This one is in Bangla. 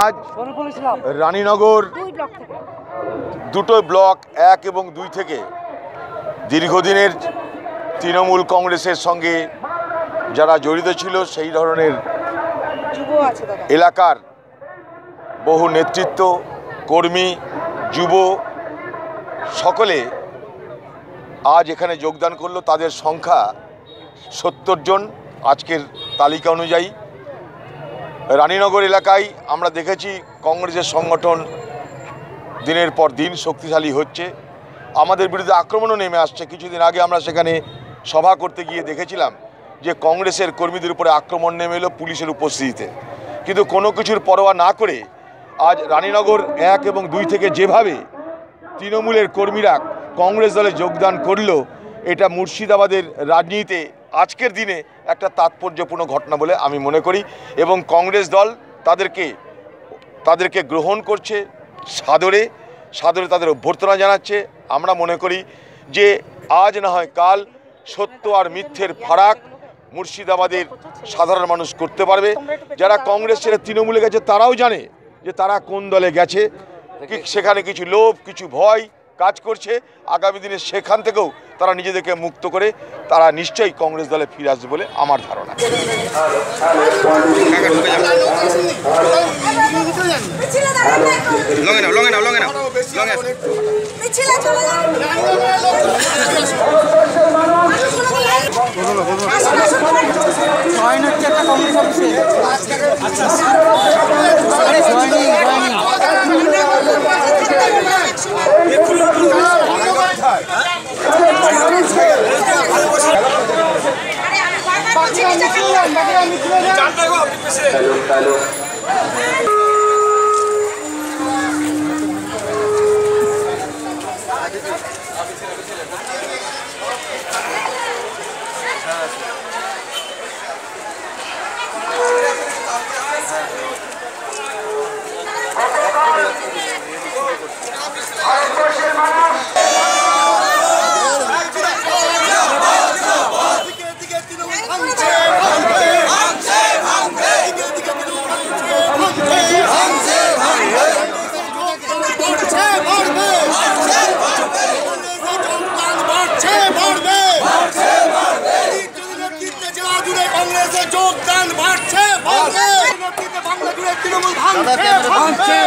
আজ রানীনগর দুই ব্লক থেকে। দুটো ব্লক এক এবং দুই থেকে দীর্ঘদিনের তৃণমূল কংগ্রেসের সঙ্গে যারা জড়িত ছিল সেই ধরনের যুব আছে দাদা। এলাকার বহু নেতৃত্ব কর্মী যুব সকলে আজ এখানে যোগদান করল। তাদের সংখ্যা সত্তর জন আজকের তালিকা অনুযায়ী। রানীনগর এলাকায় আমরা দেখেছি কংগ্রেসের সংগঠন দিনের পর দিন শক্তিশালী হচ্ছে। আমাদের বিরুদ্ধে আক্রমণও নেমে আসছে। কিছুদিন আগে আমরা সেখানে সভা করতে গিয়ে দেখেছিলাম যে কংগ্রেসের কর্মীদের উপরে আক্রমণ নেমে এলো পুলিশের উপস্থিতিতে। কিন্তু কোনো কিছুর পরোয়া না করে আজ রানীনগর এক এবং দুই থেকে যেভাবে তৃণমূলের কর্মীরা কংগ্রেস দলে যোগদান করল, এটা মুর্শিদাবাদের রাজনীতিতে আজকের দিনে একটা তাৎপর্যপূর্ণ ঘটনা বলে আমি মনে করি এবং কংগ্রেস দল তাদেরকে তাদেরকে গ্রহণ করছে সাদরে সাদরে তাদের অভ্যর্থনা জানাচ্ছে। আমরা মনে করি যে আজ না হয় কাল সত্য আর মিথ্যের ফারাক মুর্শিদাবাদের সাধারণ মানুষ করতে পারবে। যারা কংগ্রেস ছেড়ে তৃণমূলে গেছে তারাও জানে যে তারা কোন দলে গেছে। সেখানে কিছু লোভ কিছু ভয় কাজ করছে আগামী দিনে সেখান থেকেও তারা নিজেদেরকে মুক্ত করে তারা নিশ্চয়ই কংগ্রেস দলে ফিরে আসবে বলে আমার ধারণা একটু। লঙে নাও निकलो निकलो निकलो निकलो নামুন। যোগদান বাড়ছে তৃণমূল ভাঙছে ভাঙছে।